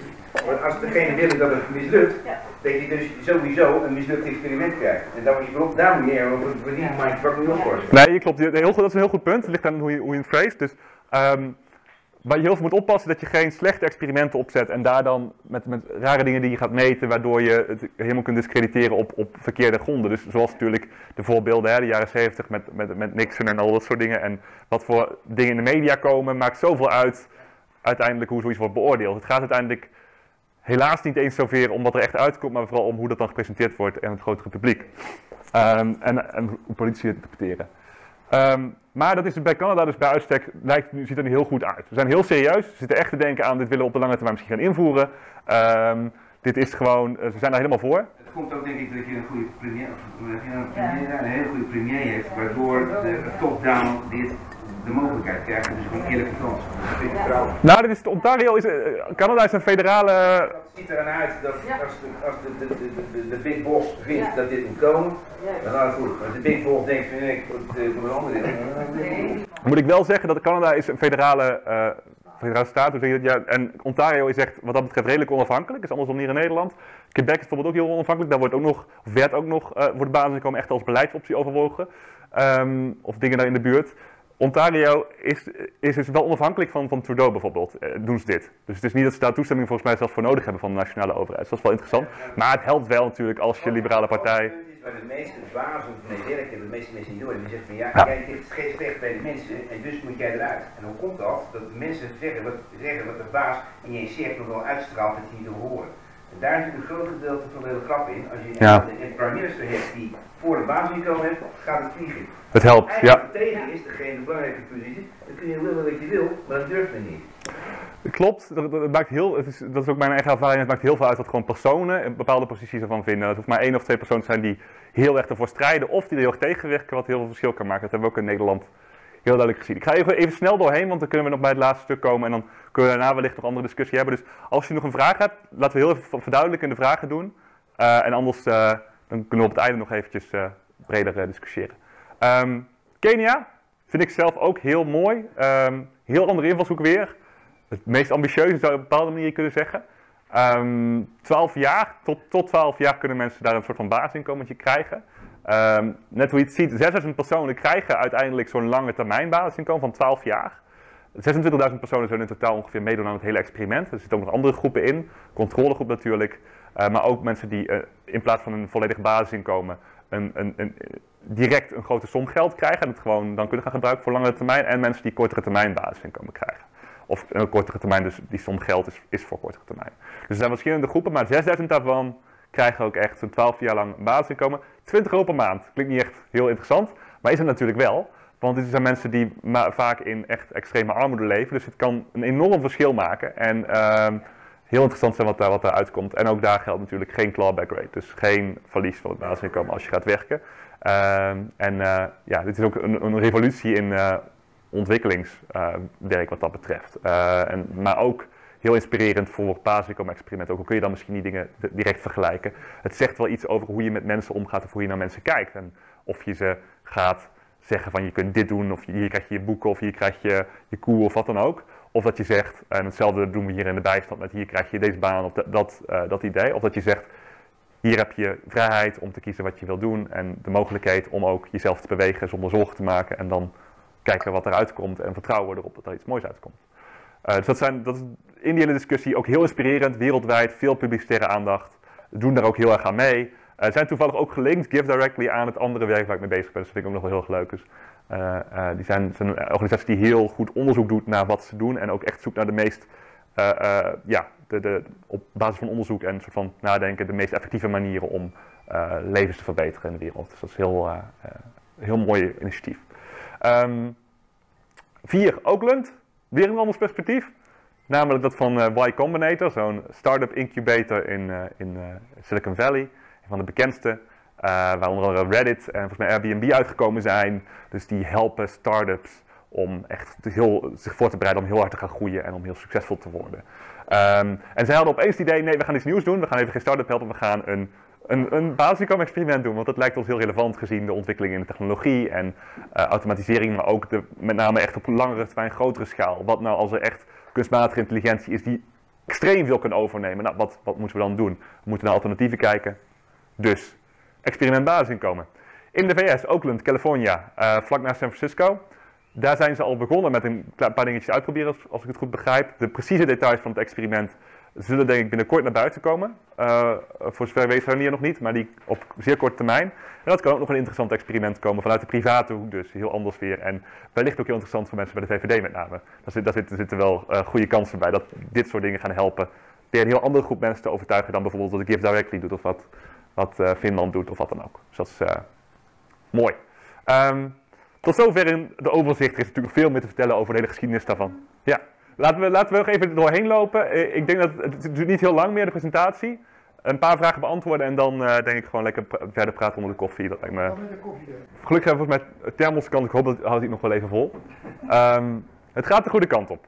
maar als degene willen dat het mislukt, dat je dus sowieso een mislukt experiment krijgt. En daar moet je, voorop- daar moet je er over voor die mindfuck moet je oplossen. Nee, klopt. Je- Heel goed, dat is een heel goed punt. Het ligt aan hoe je, hoe je het vreest. Dus ehm waar je heel veel moet oppassen, dat je geen slechte experimenten opzet en daar dan met, met rare dingen die je gaat meten, waardoor je het helemaal kunt discrediteren op, op verkeerde gronden. Dus zoals natuurlijk de voorbeelden, hè, de jaren 70 met, met, met Nixon en al dat soort dingen. En wat voor dingen in de media komen, maakt zoveel uit uiteindelijk hoe zoiets wordt beoordeeld. Het gaat uiteindelijk helaas niet eens zover om wat er echt uitkomt, maar vooral om hoe dat dan gepresenteerd wordt aan het grotere publiek. Ehm, en, en hoe politici het interpreteren. Ehm, maar dat is bij Canada dus bij uitstek, lijkt, nu- ziet er nu heel goed uit. We zijn heel serieus, ze zitten echt te denken aan dit willen we op de lange termijn misschien gaan invoeren. Ehm, dit is gewoon, eh, ze zijn daar helemaal voor. Het komt ook denk ik dat je een goede premier, of een, premier, een hele goede premier heeft, waardoor de top-down dit de mogelijkheid krijgt, dus een eerlijke kans. Nou, dit is, Ontario is, eh, Canada is een federale, Het ziet er aan uit dat als de, als de, de, de, de, de Big Boss vindt dat dit moet komen, dan gaat het goed. Als de Big Boss denkt van nee, ik moet eh, een andere ding. moet ik wel zeggen dat Canada is een federale eh, federale staat. Dat? Ja, en Ontario is echt wat dat betreft redelijk onafhankelijk. is andersom hier in Nederland. Quebec is bijvoorbeeld ook heel onafhankelijk. Daar wordt ook nog, of werd ook nog, eh wordt basisinkomen echt als beleidsoptie overwogen. Ehm, of dingen daar in de buurt. Ontario is, is dus wel onafhankelijk van, van Trudeau bijvoorbeeld, eh, doen ze dit. Dus het is niet dat ze daar toestemming volgens mij zelfs voor nodig hebben van de nationale overheid. Dus dat is wel interessant. Maar het helpt wel natuurlijk als je liberale partij... Het punt is waar de meeste bazen mee werken, de meeste mensen die doen, die zeggen van ja, Ja. jij geeft geen recht bij de mensen en dus moet jij eruit. En hoe komt dat? Dat de mensen zeggen wat, zeggen wat de baas in je nog wel uitstraalt dat ze niet wil horen. En daar zit een groot gedeelte van de hele grap in. Als je Ja. een, prime minister hebt die voor de baas inkomen heeft, gaat het vliegen. Het helpt, ja. Eigenlijk tegen is degene de belangrijke positie, dan kun je willen wat je wil, maar dat durft men niet. Klopt, dat, maakt heel, het is, dat is ook mijn eigen ervaring. Het maakt heel veel uit wat gewoon personen een bepaalde posities ervan vinden. Het hoeft maar één of twee personen te zijn die heel erg ervoor strijden of die er heel erg tegenwerken, wat heel veel verschil kan maken. Dat hebben we ook in Nederland heel duidelijk gezien. Ik ga even, even snel doorheen, want dan kunnen we nog bij het laatste stuk komen en dan kunnen we daarna wellicht nog andere discussie hebben. Dus als je nog een vraag hebt, laten we heel even verduidelijkende vragen doen. Eh, en anders eh, dan kunnen we op het einde nog eventjes eh, breder discussiëren. Ehm, Kenia vind ik zelf ook heel mooi. Ehm, heel andere invalshoek weer. Het meest ambitieuze zou je op een bepaalde manier kunnen zeggen. Ehm 12 jaar, tot, tot 12 jaar kunnen mensen daar een soort van basisinkomentje krijgen. Ehm, net hoe je het ziet, 6000 personen krijgen uiteindelijk zo'n lange termijn basisinkomen van 12 jaar. 26.000 personen zullen in totaal ongeveer meedoen aan het hele experiment. Er zitten ook nog andere groepen in, controlegroep natuurlijk. eh, maar ook mensen die eh, in plaats van een volledig basisinkomen een, een, een, direct een grote som geld krijgen en het gewoon dan kunnen gaan gebruiken voor langere termijn. En mensen die kortere termijn basisinkomen krijgen. Of een kortere termijn, dus die som geld is, is voor kortere termijn. Dus er zijn verschillende groepen, maar 6000 daarvan krijgen ook echt zo'n 12 jaar lang basisinkomen. 20 euro per maand. Klinkt niet echt heel interessant, maar is het natuurlijk wel. Want dit zijn mensen die vaak in echt extreme armoede leven. Dus het kan een enorm verschil maken. En ehm, heel interessant zijn wat, daar, wat daaruit komt. En ook daar geldt natuurlijk geen clawback rate. Dus geen verlies van het basisinkomen als je gaat werken. Ehm, en eh, ja, dit is ook een, een revolutie in eh, ontwikkelingswerk wat dat betreft. Eh, en, maar ook heel inspirerend voor basisinkomen-experimenten. Ook al kun je dan misschien die dingen direct vergelijken. Het zegt wel iets over hoe je met mensen omgaat of hoe je naar mensen kijkt. En of je ze gaat zeggen van je kunt dit doen, of hier krijg je je boeken, of hier krijg je je koe of wat dan ook. Of dat je zegt, en hetzelfde doen we hier in de bijstand, met hier krijg je deze baan of dat, dat, eh, dat idee. Of dat je zegt, hier heb je vrijheid om te kiezen wat je wil doen en de mogelijkheid om ook jezelf te bewegen zonder zorgen te maken en dan kijken wat eruit komt en vertrouwen erop dat er iets moois uitkomt. Eh, dus dat, zijn, dat is in die hele discussie ook heel inspirerend, wereldwijd, veel publicitaire aandacht. Doen daar ook heel erg aan mee. Eh, zijn toevallig ook gelinkt, Give Directly, aan het andere werk waar ik mee bezig ben. Dus dat vind ik ook nog wel heel leuk. Dus, eh, die zijn, zijn een organisatie die heel goed onderzoek doet naar wat ze doen en ook echt zoekt naar de meest, ja, de, de, op basis van onderzoek en soort van nadenken, de meest effectieve manieren om levens te verbeteren in de wereld. Dus dat is heel, heel mooi initiatief. Ehm, vier, Oakland. Weer een anders perspectief. Namelijk dat van eh, Y Combinator, zo'n start-up incubator in, eh, in eh, Silicon Valley. Een van de bekendste. waar onder andere Reddit en volgens mij Airbnb uitgekomen zijn. Dus die helpen start-ups om echt heel, zich voor te bereiden om heel hard te gaan groeien en om heel succesvol te worden. Ehm, en zij hadden opeens het idee, nee, we gaan iets nieuws doen. We gaan even geen start-up helpen, we gaan een, een, een basisinkomen-experiment doen. Want dat lijkt ons heel relevant gezien de ontwikkeling in de technologie en eh, automatisering. Maar ook de, met name echt op langere termijn grotere schaal. Wat nou als er echt kunstmatige intelligentie is die extreem veel kan overnemen. Nou, wat, wat moeten we dan doen? We moeten naar alternatieven kijken. Dus, experiment basisinkomen. In de VS, Oakland, California, eh, vlak naast San Francisco. Daar zijn ze al begonnen met een paar dingetjes uitproberen, als ik het goed begrijp. De precieze details van het experiment zullen denk ik binnenkort naar buiten komen. Eh, voor zover weet zijn die er nog niet, maar die op zeer korte termijn. En dat kan ook nog een interessant experiment komen vanuit de private hoek, dus heel anders weer. En wellicht ook heel interessant voor mensen bij de VVD met name. Daar, zit, zitten, wel eh, goede kansen bij dat dit soort dingen gaan helpen. Weer een heel andere groep mensen te overtuigen dan bijvoorbeeld wat de Give Directly doet of wat, wat eh, Finland doet of wat dan ook. Dus dat is mooi. Ehm, tot zover in de overzicht. Er is natuurlijk veel meer te vertellen over de hele geschiedenis daarvan. Ja, laten we, laten we nog even doorheen lopen. Eh, Ik denk dat het duurt niet heel lang meer, de presentatie. Een paar vragen beantwoorden en dan eh, denk ik gewoon lekker verder praten onder de koffie. Dat lijkt me... De koffie. Gelukkig hebben we volgens mij thermoskant. Ik hoop dat houdt hij nog wel even vol. Ehm, het gaat de goede kant op.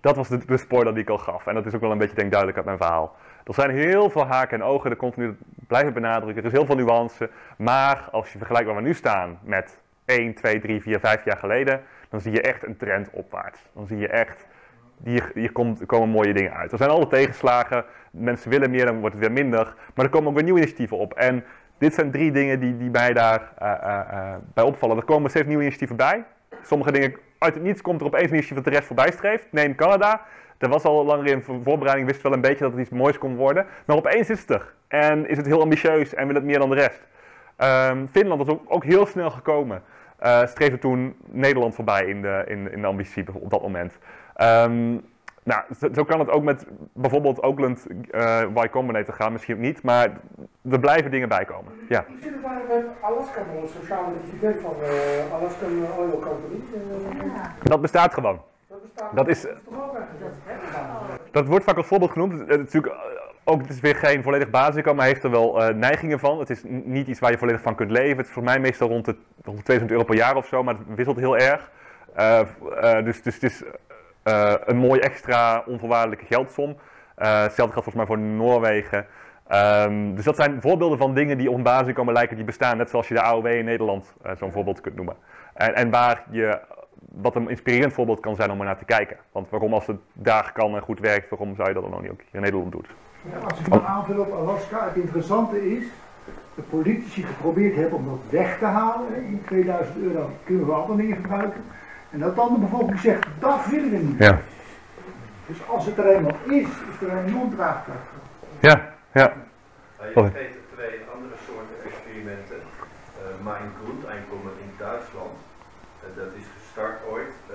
Dat was de, de spoiler die ik al gaf. En dat is ook wel een beetje denk duidelijk uit mijn verhaal. Er zijn heel veel haken en ogen. Dat continu blijven benadrukken. Er is heel veel nuance. Maar als je vergelijkt waar we nu staan met 1, 2, 3, 4, 5 jaar geleden. Dan zie je echt een trend opwaarts. Dan zie je echt hier, komt, komen mooie dingen uit. Er zijn alle tegenslagen, mensen willen meer, dan wordt het weer minder. Maar er komen ook weer nieuwe initiatieven op. En dit zijn drie dingen die, die mij daar eh, eh, eh, bij opvallen. Er komen steeds nieuwe initiatieven bij. Sommige dingen, uit het niets komt er opeens een initiatief dat de rest voorbij streeft. Neem Canada. Er was al langer in voorbereiding, wist wel een beetje dat het iets moois kon worden. Maar opeens is het er. En is het heel ambitieus en wil het meer dan de rest. Ehm, Finland was ook, ook heel snel gekomen. Uh, streefde toen Nederland voorbij in de, in, in de ambitie op dat moment. Ehm, nou, zo, kan het ook met bijvoorbeeld Oakland uh, Y Combinator gaan, misschien ook niet, maar er blijven dingen bij komen. Ja. Hoe zit het daar met Alaska, het sociale identiteit van uh, Alaskan Oil Company? Uh, dat bestaat gewoon. Dat bestaat dat is, dat is toch ook eigenlijk? Dat wordt vaak als voorbeeld genoemd. Het is natuurlijk ook, het is weer geen volledig basisinkomen, maar heeft er wel uh, neigingen van. Het is niet iets waar je volledig van kunt leven. Het is voor mij meestal rond de, rond de 2000 euro per jaar of zo, maar het wisselt heel erg. Uh, uh, dus, dus het is een mooi extra onvoorwaardelijke geldsom. hetzelfde geldt volgens mij voor Noorwegen. Um, dus dat zijn voorbeelden van dingen die op een basisinkomen lijken die bestaan. Net zoals je de AOW in Nederland zo'n voorbeeld kunt noemen. En, en waar je wat een inspirerend voorbeeld kan zijn om er naar te kijken. Want waarom als het daar kan en goed werkt, waarom zou je dat dan ook niet ook hier in Nederland doen? Ja, als ik dan aanvul op Alaska, het interessante is, de politici geprobeerd hebben om dat weg te halen. In 2000 euro kunnen we andere dingen gebruiken. En dat dan de bevolking zegt, dat willen we niet. Ja. Dus als het er eenmaal is, is er een enorm draagkracht. Ja, ja. Je vergeet twee andere soorten experimenten. Uh, Mein Grundeinkommen in Duitsland. Uh, dat is gestart ooit. Uh,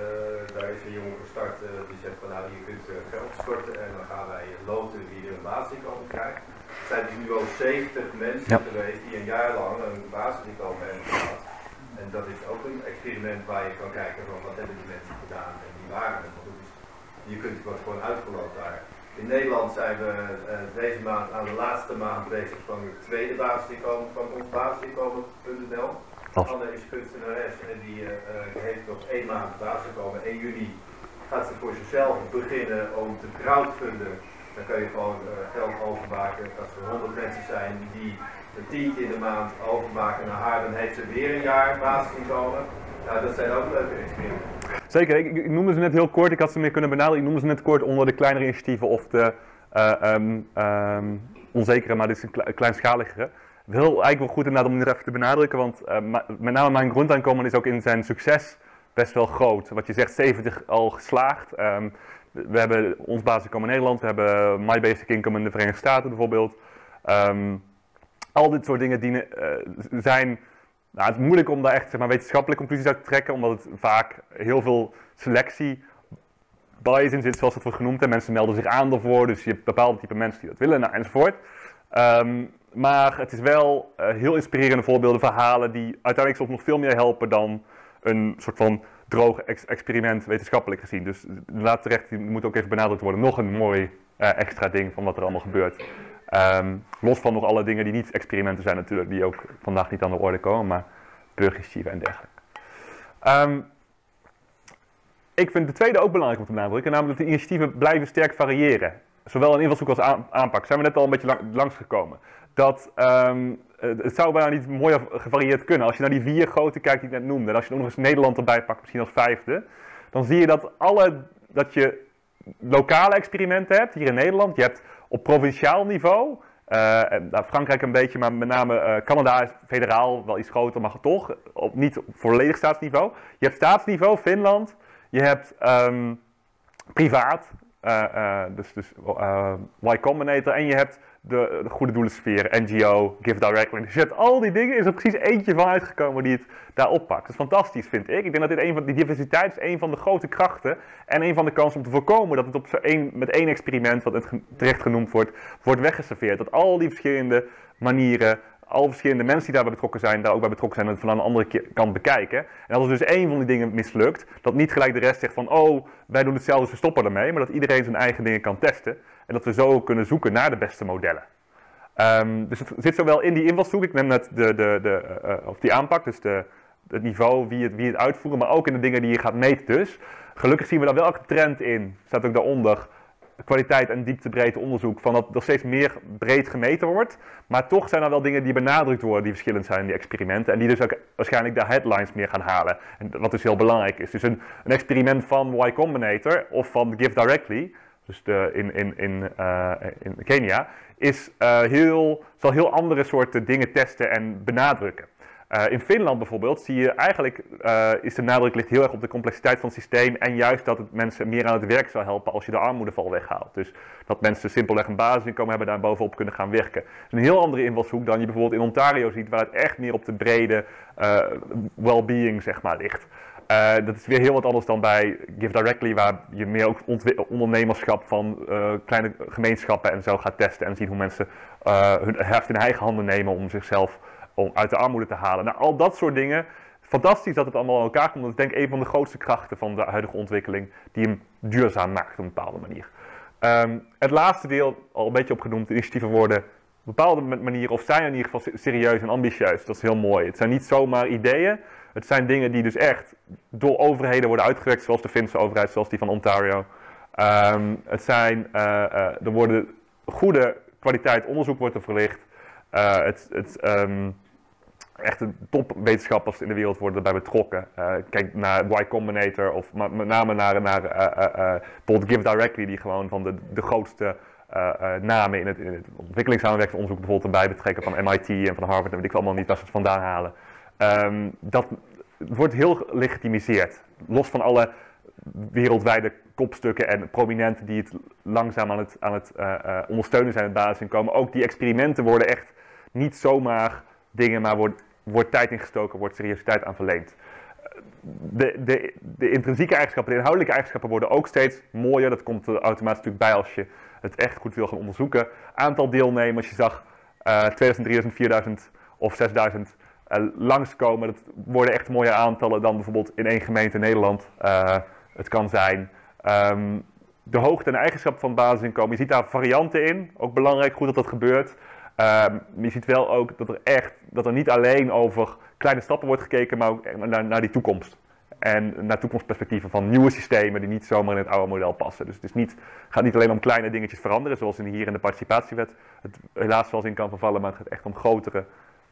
daar is een jongen gestart die zegt van nou je kunt geld storten en dan gaan wij loten wie er een basisinkomen krijgt. Er zijn dus nu al 70 mensen Ja. geweest die een jaar lang een basisinkomen hebben gehad. En dat is ook een experiment waar je kan kijken van wat hebben die mensen gedaan en die waren het. Want het is- je kunt wordt gewoon uitgeloot daar. In Nederland zijn we eh, deze maand aan de laatste maand bezig van het tweede basisinkomen van ons basisinkomen.nl. Anne is kunstenares en die eh, eh, heeft nog één maand basisinkomen. 1 juni gaat ze voor zichzelf beginnen om te crowdfunden. Dan kun je gewoon geld overmaken. Als er 100 mensen zijn die een tientje in de maand overmaken naar haar, dan heeft ze weer een jaar basisinkomen. Dat zijn ook leuke experimenten. Zeker, ik, ik noemde ze net heel kort, ik had ze meer kunnen benaderen. Ik noemde ze net kort onder de kleinere initiatieven of de ehm, onzekere, maar dit is een kle- kleinschaligere. Eigenlijk wel goed inderdaad om dit even te benadrukken, want eh, met name mijn grondinkomen is ook in zijn succes best wel groot. Wat je zegt, 70 al geslaagd. Ehm, we hebben ons basisinkomen in Nederland, we hebben My Basic Income in de Verenigde Staten bijvoorbeeld. Al dit soort dingen dienen, eh, zijn nou, het is moeilijk om daar echt zeg maar, wetenschappelijke conclusies uit te trekken, omdat het vaak heel veel selectie bias in zit, zoals het wordt genoemd. En mensen melden zich aan daarvoor, dus je hebt bepaalde type mensen die dat willen, nou, enzovoort. Ehm, maar het is wel eh, heel inspirerende voorbeelden, verhalen die uiteindelijk soms nog veel meer helpen dan een soort van droog ex- experiment wetenschappelijk gezien. Dus laat terecht, die moet ook even benadrukt worden. Nog een mooi eh, extra ding van wat er allemaal gebeurt. Ehm, los van nog alle dingen die niet experimenten zijn natuurlijk, die ook vandaag niet aan de orde komen, maar burgerinitiatieven en dergelijke. Ehm, ik vind de tweede ook belangrijk om te benadrukken, namelijk dat de initiatieven blijven sterk variëren. Zowel in invalshoek als aan- aanpak. Zijn we net al een beetje lang, langsgekomen. Dat ehm, eh, het zou bijna niet mooier gevarieerd kunnen. Als je naar die vier grote kijkt die ik net noemde, en als je nog eens Nederland erbij pakt, misschien als vijfde, dan zie je dat, alle, dat je lokale experimenten hebt hier in Nederland. Je hebt op provinciaal niveau, eh, nou, Frankrijk een beetje, maar met name eh, Canada is federaal wel iets groter, maar toch op, niet volledig staatsniveau. Je hebt staatsniveau, Finland. Je hebt ehm, privaat, eh, dus, dus Y Combinator. En je hebt de, de goede doelensfeer, NGO, Give Directly. Hebt al die dingen, is er precies eentje van uitgekomen die het daar oppakt. Dat is fantastisch, vind ik. Ik denk dat dit een van, die diversiteit is een van de grote krachten. En een van de kansen om te voorkomen dat het op zo met één experiment, wat het terecht genoemd wordt, wordt weggeserveerd. Dat al die verschillende manieren, al verschillende mensen die daarbij betrokken zijn, daar ook bij betrokken zijn en het van de andere kant bekijken. En als er dus één van die dingen mislukt, dat niet gelijk de rest zegt van, oh, wij doen hetzelfde, we stoppen ermee. Maar dat iedereen zijn eigen dingen kan testen. En dat we zo kunnen zoeken naar de beste modellen. Ehm, dus het zit zowel in die invalshoek, ik neem net de, de, de, eh, eh, of die aanpak, dus de, het niveau, wie het, wie het uitvoeren, maar ook in de dingen die je gaat meten dus. Gelukkig zien we daar wel een trend in, staat ook daaronder, kwaliteit en dieptebreedte onderzoek van dat er steeds meer breed gemeten wordt. Maar toch zijn er wel dingen die benadrukt worden die verschillend zijn in die experimenten. En die dus ook waarschijnlijk de headlines meer gaan halen. En wat dus heel belangrijk is. Dus een, een experiment van Y Combinator of van Give Directly, dus in, in, in, uh, in Kenia, is, uh, heel, zal heel andere soorten dingen testen en benadrukken. Uh, in Finland bijvoorbeeld zie je eigenlijk, uh, is de nadruk ligt heel erg op de complexiteit van het systeem en juist dat het mensen meer aan het werk zou helpen als je de armoedeval weghaalt. Dus dat mensen simpelweg een basisinkomen hebben daar bovenop kunnen gaan werken. Dat is een heel andere invalshoek dan je bijvoorbeeld in Ontario ziet, waar het echt meer op de brede uh, well-being zeg maar ligt. dat is weer heel wat anders dan bij Give Directly, waar je meer ook ondernemerschap van kleine gemeenschappen en zo gaat testen en zien hoe mensen hun heft in eigen handen nemen om zichzelf om uit de armoede te halen. Nou, al dat soort dingen. Fantastisch dat het allemaal aan elkaar komt. Dat is denk ik een van de grootste krachten van de huidige ontwikkeling die hem duurzaam maakt op een bepaalde manier. Um, het laatste deel, al een beetje opgenoemd, initiatieven worden op bepaalde manier, of zijn in ieder geval serieus en ambitieus. Dat is heel mooi. Het zijn niet zomaar ideeën. Het zijn dingen die dus echt door overheden worden uitgewerkt, zoals de Finse overheid, zoals die van Ontario. Um, het zijn, uh, uh, er worden goede kwaliteit onderzoek wordt er verlicht. Uh, het, het, um, echte topwetenschappers in de wereld worden erbij betrokken. Uh, kijk naar Y Combinator of met name naar, naar bijvoorbeeld Give Directly, die gewoon van de, de grootste namen in het, in bijvoorbeeld erbij betrekken van MIT en van Harvard en weet ik allemaal niet waar ze het vandaan halen. Um, dat wordt heel gelegitimiseerd. Los van alle wereldwijde kopstukken en prominenten die het langzaam aan het, aan het ondersteunen zijn het basisinkomen. Ook die experimenten worden echt niet zomaar dingen, maar wordt, wordt tijd ingestoken, wordt seriositeit aan verleend. De, de, de intrinsieke eigenschappen, de inhoudelijke eigenschappen worden ook steeds mooier. Dat komt er automatisch natuurlijk bij als je het echt goed wil gaan onderzoeken. Aantal deelnemers, je zag uh, 2000, 3000, 4000 of 6000 uh, langskomen. Dat worden echt mooie aantallen dan bijvoorbeeld in één gemeente in Nederland uh, het kan zijn. Um, de hoogte en eigenschappen van basisinkomen, je ziet daar varianten in. Ook belangrijk, goed dat dat gebeurt. Um, je ziet wel ook dat er echt, dat er niet alleen over kleine stappen wordt gekeken, maar ook naar, naar die toekomst. En naar toekomstperspectieven van nieuwe systemen die niet zomaar in het oude model passen. Dus het is niet, gaat niet alleen om kleine dingetjes veranderen, zoals in hier in de participatiewet het helaas wel eens in kan vervallen, maar het gaat echt om grotere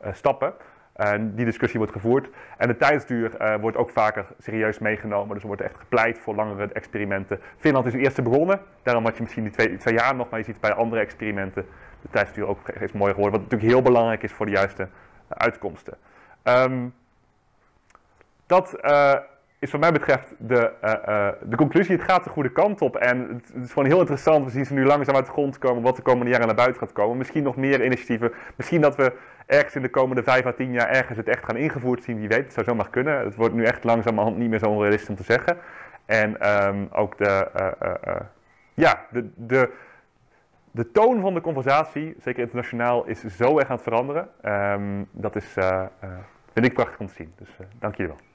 uh, stappen. En die discussie wordt gevoerd. En de tijdsduur uh, wordt ook vaker serieus meegenomen. Dus er wordt echt gepleit voor langere experimenten. Finland is het eerste begonnen. Daarom had je misschien die twee, twee jaar nog. Maar je ziet bij andere experimenten de tijdsduur ook steeds mooier geworden. Wat natuurlijk heel belangrijk is voor de juiste uitkomsten. Um, dat uh, is wat mij betreft de, uh, de conclusie. Het gaat de goede kant op. En het, is gewoon heel interessant. We zien ze nu langzaam uit de grond komen. Wat de komende jaren naar buiten gaat komen. Misschien nog meer initiatieven. Misschien dat we ergens in de komende 5 à 10 jaar ergens het echt gaan ingevoerd zien. Wie weet, het zou zomaar kunnen. Het wordt nu echt langzamerhand niet meer zo onrealistisch om te zeggen. En um, ook de, ja, de, de de toon van de conversatie, zeker internationaal, is zo erg aan het veranderen. Um, dat is, uh, uh, vind ik prachtig om te zien. Dus uh, dank jullie wel.